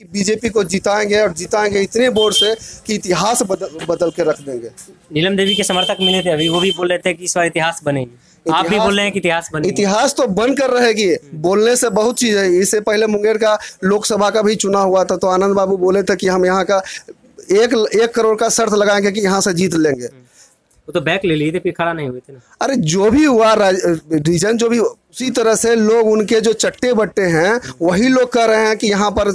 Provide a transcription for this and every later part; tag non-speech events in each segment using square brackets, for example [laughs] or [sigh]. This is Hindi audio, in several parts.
कि बीजेपी को जिताएँगे और जिताएँगे इतने वोट से कि इतिहास बदल बदल के रख देंगे। नीलम देवी के समर्थक मिले थे अभी वो भी बोल रहे थे कि इस बार इतिहास बनेगी। आप भी बोल रहे हैं कि इतिहास बनेगी। इतिहास तो बन कर रहेगी। बोलने से बहुत चीज़ है। इससे पहले मुंगेर का लोकसभा का भी चुनाव हुआ था तो आनंद बाबू बोले थे कि हम यहाँ का एक एक करोड़ का शर्त लगाएँगे कि यहाँ से जीत लेंगे। वो तो बैक ले लिए थे फिर खड़ा नहीं हुए थे ना। अरे जो भी हुआ रीजन जो भी उसी तरह से लोग उनके जो चट्टे बट्टे हैं वही लोग कह रहे हैं कि यहाँ पर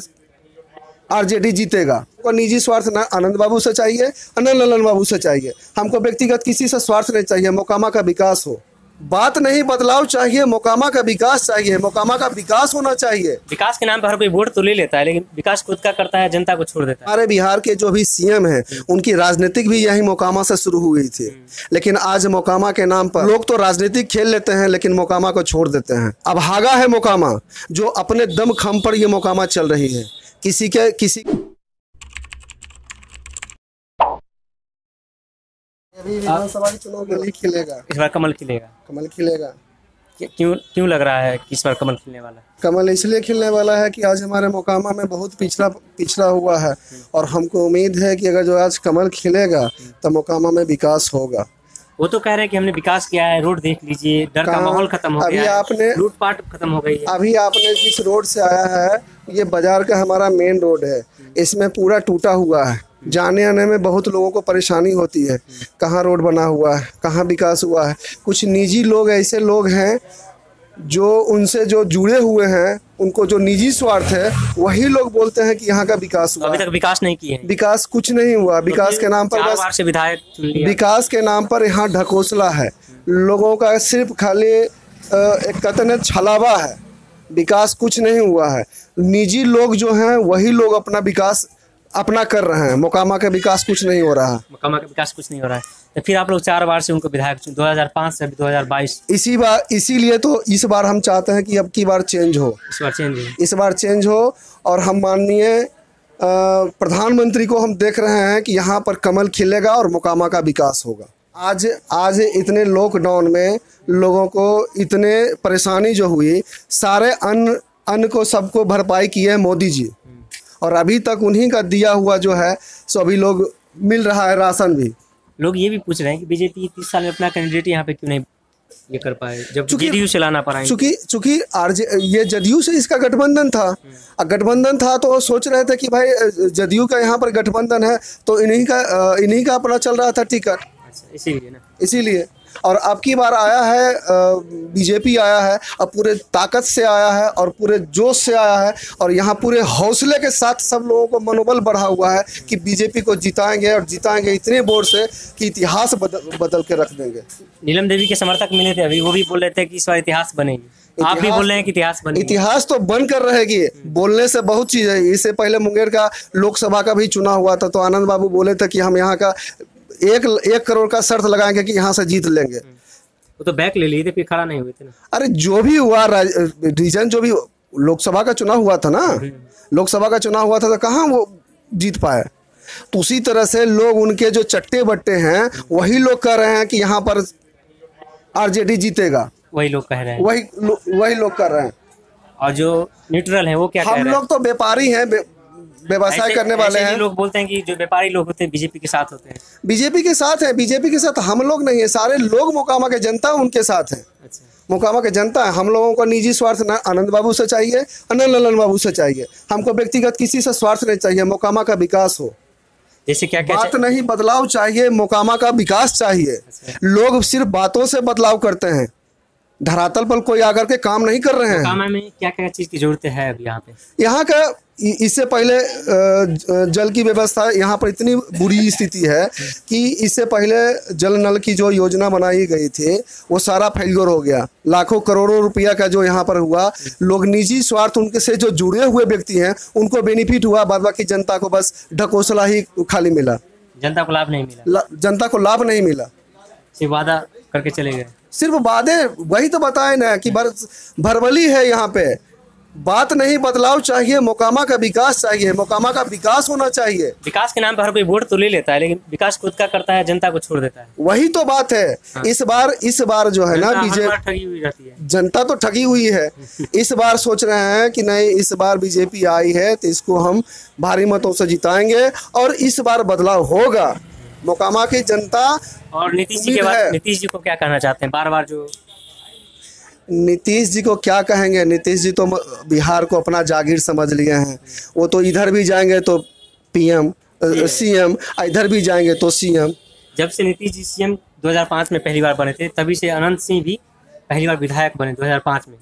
आरजेडी जीतेगा। को निजी स्वार्थ ना आनंद बाबू से चाहिए न ललन बाबू से चाहिए। हमको व्यक्तिगत किसी से स्वार्थ नहीं चाहिए मोकामा का विकास हो। बात नहीं बदलाव चाहिए मोकामा का विकास चाहिए मोकामा का विकास होना चाहिए। विकास के नाम पर हर कोई वोट तो ले लेता है लेकिन विकास खुद का करता है जनता को छोड़ देता है। हमारे बिहार के जो भी सीएम हैं उनकी राजनीतिक भी यही मोकामा से शुरू हुई थी। लेकिन आज मोकामा के नाम पर लोग तो राजनीतिक खेल लेते हैं लेकिन मोकामा को छोड़ देते हैं। अब हागा है मोकामा जो अपने दम खम पर ये मोकामा चल रही है। किसी के किसी अभी विधानसभा के चुनाव में खिलेगा। इस बार कमल खिलेगा। कमल खिलेगा। क्यों क्यों लग रहा है कि इस बार कमल खिलने वाला है? कमल इसलिए खिलने वाला है कि आज हमारे मोकामा में बहुत पिछड़ा पिछड़ा हुआ है और हमको उम्मीद है कि अगर जो आज कमल खिलेगा तो मोकामा में विकास होगा। वो तो कह रहे हैं कि हमने विकास किया है रोड देख लीजिए डर का माहौल खत्म हो अभी गया है आपने- लूटपाट खत्म हो गई है। अभी आपने जिस रोड से आया है ये बाज़ार का हमारा मेन रोड है। इसमें पूरा टूटा हुआ है। जाने आने में बहुत लोगों को परेशानी होती है। कहाँ रोड बना हुआ है? कहाँ विकास हुआ है? कुछ निजी लोग ऐसे लोग हैं जो उनसे जो जुड़े हुए हैं उनको जो निजी स्वार्थ है वही लोग बोलते हैं कि यहाँ का विकास तो हुआ। अभी तक विकास नहीं किए हैं। विकास कुछ नहीं हुआ। विकास के नाम पर बस विधायक विकास के नाम पर यहाँ ढकोसला है। लोगों का सिर्फ़ खाली एक कतन छलावा है। विकास कुछ नहीं हुआ है। निजी लोग जो हैं वही लोग अपना विकास अपना कर रहे हैं। मोकामा का विकास कुछ नहीं हो रहा। है मकामा का विकास कुछ नहीं हो रहा है। तो फिर आप लोग चार बार से उनको विधायक दो हज़ार 2005 से अभी 2022 इसी बार इसीलिए तो इस बार हम चाहते हैं कि अब की बार चेंज हो। इस बार चेंज हुई इस बार चेंज हो और हम माननीय प्रधानमंत्री को हम देख रहे हैं कि यहाँ पर कमल खिलेगा और मोकामा का विकास होगा। आज आज इतने लॉकडाउन में लोगों को इतने परेशानी जो हुई सारे अन्न अन्न को सबको भरपाई की है मोदी जी। और अभी तक उन्हीं का दिया हुआ जो है सो अभी लोग मिल रहा है राशन भी। लोग ये भी पूछ रहे हैं कि बीजेपी तीस साल में अपना कैंडिडेट यहाँ पे क्यों नहीं ये कर पाए? जब चूंकि- जेडीयू से लाना पड़ा चूँकि चूँकि आरजे ये जदयू से इसका गठबंधन था। और गठबंधन था तो सोच रहे थे कि भाई जदयू का यहाँ पर गठबंधन है तो इन्हीं का इन्हीं का अपना चल रहा था टिकट। अच्छा इसीलिए ना। इसीलिए। और अब की बार आया है बीजेपी आया है और पूरे ताकत से आया है और पूरे जोश से आया है और यहाँ पूरे हौसले के साथ सब लोगों को मनोबल बढ़ा हुआ है कि बीजेपी को जिताएँगे और जिताएँगे इतने वोट से कि इतिहास बदल बदल के रख देंगे। नीलम देवी के समर्थक मिले थे अभी वो भी बोल रहे थे कि इस बार इतिहास बनेगी। आप भी बोल रहे हैं कि इतिहास बनेगी। इतिहास तो बन कर रहेगी बोलने से बहुत चीज़ है। इससे पहले मुंगेर का लोकसभा का भी चुनाव हुआ था तो आनंद बाबू बोले थे कि हम यहाँ का एक एक करोड़ का शर्त लगाएँगे कि यहाँ से जीत लेंगे। वो तो बैक ले लिए थे फिर खड़ा नहीं हुए थे ना। अरे जो भी हुआ रीजन जो भी लोकसभा का चुनाव हुआ था ना। लोकसभा का चुनाव हुआ था तो कहाँ वो जीत पाए? तो उसी तरह से लोग उनके जो चट्टे बट्टे हैं वही लोग कह रहे हैं कि यहाँ पर आरजेडी जीतेगा। वही लोग कह रहे हैं। वही लो, वही लोग कर रहे हैं। और जो न्यूट्रल है वो क्या हम लोग तो व्यापारी हैं व्यवसाय करने वाले हैं। लोग बोलते हैं कि जो व्यापारी लोग होते हैं बीजेपी के साथ होते हैं। बीजेपी के साथ है बीजेपी के साथ हम लोग नहीं है सारे लोग मोकामा के जनता उनके साथ है। अच्छा। मोकामा के जनता है हम लोगों को निजी स्वार्थ ना आनंद बाबू से चाहिए न ललन बाबू से चाहिए। हमको व्यक्तिगत किसी से स्वार्थ नहीं चाहिए मोकामा का विकास हो। जैसे क्या क्या बात नहीं बदलाव चाहिए मोकामा का विकास चाहिए। लोग सिर्फ़ बातों से बदलाव करते हैं। धरातल पर कोई आकर के काम नहीं कर रहे हैं। काम में क्या क्या चीज़ की ज़रूरत है अभी यहाँ पे? यहाँ का इससे पहले जल की व्यवस्था यहाँ पर इतनी बुरी स्थिति है कि इससे पहले जल नल की जो योजना बनाई गई थी वो सारा फेलियर हो गया। लाखों करोड़ों रुपया का जो यहाँ पर हुआ लोग निजी स्वार्थ उनके से जो जुड़े हुए व्यक्ति हैं उनको बेनिफिट हुआ बाद बाकी जनता को बस ढकोसला ही खाली मिला। जनता को लाभ नहीं मिला? जनता को लाभ नहीं मिला। वादा करके चले गए? सिर्फ़ वादे वही तो बताए ना कि भर भरबली है यहाँ पे। बात नहीं बदलाव चाहिए मोकामा का विकास चाहिए मोकामा का विकास होना चाहिए। विकास के नाम पर हर कोई वोट तो ले लेता है लेकिन विकास खुद का करता है जनता को छोड़ देता है। वही तो बात है। हाँ। इस बार इस बार जो है ना बीजेपी है। जनता तो ठगी हुई है। [laughs] इस बार सोच रहे हैं कि नहीं इस बार बीजेपी आई है तो इसको हम भारी मतों से जिताएँगे और इस बार बदलाव होगा। मोकामा की जनता और नीतीश जी के बाद। नीतीश जी को क्या कहना चाहते हैं? बार बार जो नीतीश जी को क्या कहेंगे? नीतीश जी तो बिहार को अपना जागीर समझ लिए हैं। वो तो इधर भी जाएँगे तो पीएम सीएम इधर भी जाएँगे तो सीएम। जब से नीतीश जी सीएम 2005 में पहली बार बने थे तभी से अनंत सिंह भी पहली बार विधायक बने 2005 में।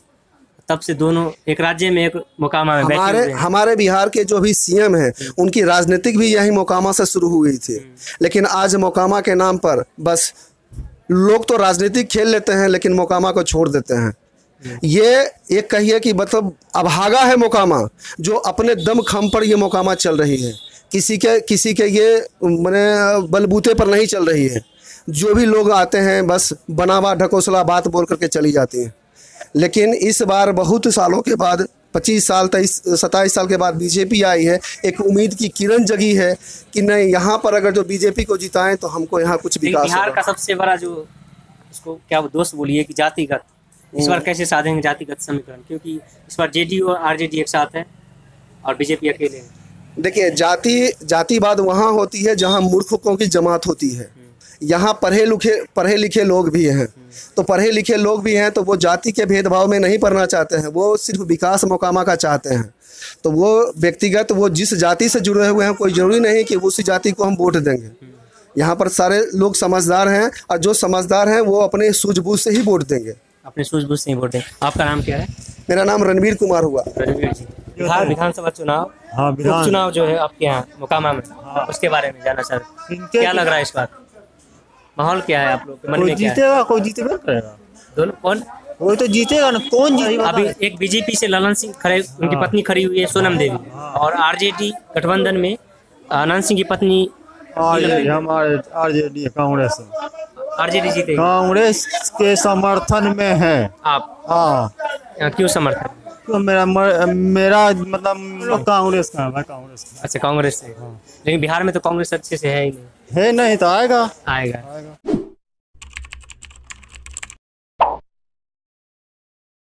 तब से दोनों एक राज्य में एक मोकामा में हमारे हमारे बिहार के जो भी सीएम हैं उनकी राजनीतिक भी यही मोकामा से शुरू हुई थी। लेकिन आज मोकामा के नाम पर बस लोग तो राजनीतिक खेल लेते हैं, लेकिन मोकामा को छोड़ देते हैं। ये एक कहिए कि मतलब अभागा है मोकामा, जो अपने दम खम पर ये मोकामा चल रही है। किसी के किसी के ये, मैंने, बलबूते पर नहीं चल रही है। जो भी लोग आते हैं, बस बनावा, ढकोसला बात बोल करके चली जाती हैं। लेकिन इस बार बहुत सालों के बाद 25 साल तेईस सत्ताईस साल के बाद बीजेपी आई है। एक उम्मीद की किरण जगी है कि नहीं यहाँ पर अगर जो बीजेपी को जिताएँ तो हमको यहाँ कुछ विकास बिहार का सबसे बड़ा जो उसको क्या दोस्त बोलिए कि जातिगत इस बार कैसे साधेंगे जातिगत समीकरण? क्योंकि इस बार जेडीयू और आरजेडी एक साथ है और बीजेपी अकेले है। देखिए जाति जातिवाद वहाँ होती है जहाँ मूर्खों की जमात होती है। यहाँ पढ़े लिखे पढ़े लिखे लोग भी हैं। तो पढ़े लिखे लोग भी हैं तो वो जाति के भेदभाव में नहीं पढ़ना चाहते हैं। वो सिर्फ़ विकास मोकामा का चाहते हैं। तो वो व्यक्तिगत वो जिस जाति से जुड़े हुए हैं कोई ज़रूरी नहीं कि उसी जाति को हम वोट देंगे। यहाँ पर सारे लोग समझदार हैं और जो समझदार हैं वो अपने सूझबूझ से ही वोट देंगे। अपने सूझबूझ से ही वोट देंगे। आपका नाम क्या है? मेरा नाम रणवीर कुमार हुआ। रणवीर जी। बिहार विधानसभा चुनाव हाँ विधान चुनाव जो है आपके यहाँ मोकामा में उसके बारे में जाना इनके- क्या लग रहा है इस बार माहौल क्या है आप लोग मन में जीतेगा कोई जीतेगा? दोनों कौन? कोई तो जीतेगा ना कौन जीतेगा? अभी एक बीजेपी से ललन सिंह खड़े उनकी पत्नी खड़ी हुई है सोनम देवी। और आरजेडी गठबंधन में आनंद सिंह की पत्नी आरजेडी आरजेडी कांग्रेस आरजेडी जीते कांग्रेस के समर्थन में है। आप? हाँ। क्यों समर्थन? तो मेरा मर, मेरा मतलब कांग्रेस का है कांग्रेस अच्छा कांग्रेस से। लेकिन बिहार में तो कांग्रेस अच्छे से है ही नहीं। है नहीं तो आएगा। आएगा। आएगा।